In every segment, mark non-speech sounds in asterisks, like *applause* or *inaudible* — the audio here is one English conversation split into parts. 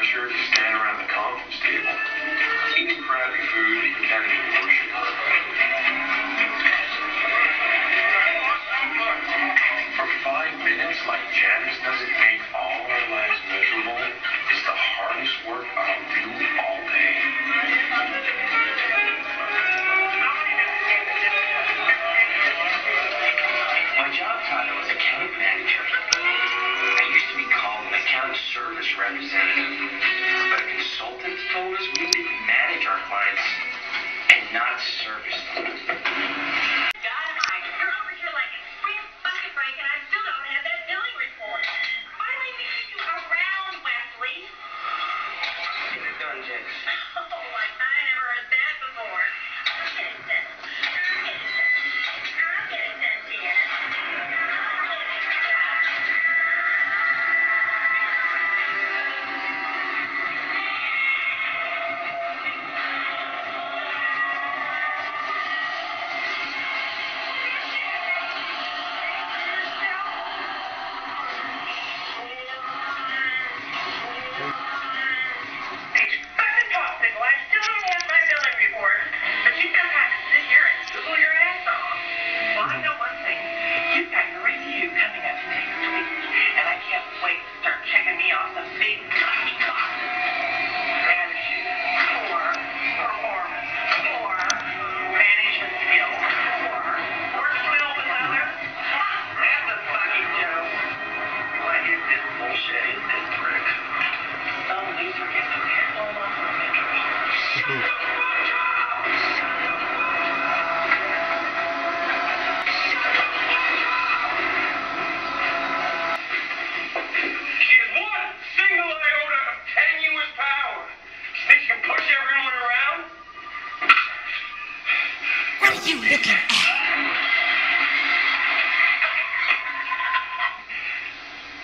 pressure to stand around the conference table. Eating crappy food, of even worship. For five minutes, like Janice doesn't make all our lives miserable, is the hardest work I'll do all day. My job title is representative, you think she can push everyone around? What are you looking at?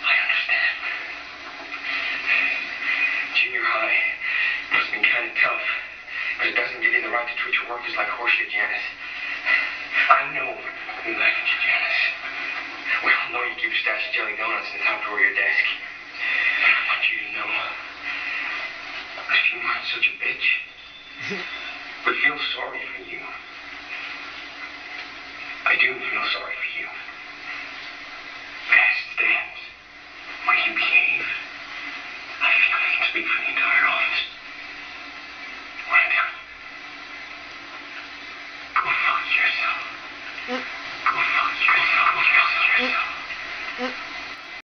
I understand. Junior high must have been kind of tough, it doesn't give you the right to treat your workers like horseshit, Janice. I know we laughed at you, Janice. We all know you keep a stash of jelly donuts in the top drawer of your desk. But I want you to know that you weren't such a bitch. *laughs* we feel sorry for you. I do feel sorry for you. As it way you behave, I feel I can speak for the Go